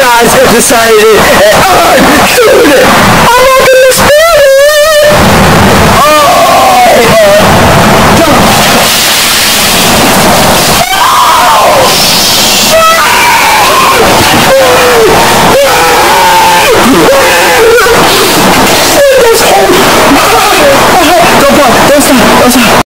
sides of society and hard shooting. I'm not gonna stand it. Oh, don't. Don't, don't, don't, don't, don't.